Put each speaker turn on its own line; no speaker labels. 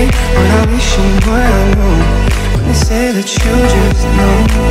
what I wish you I know When they say that you just know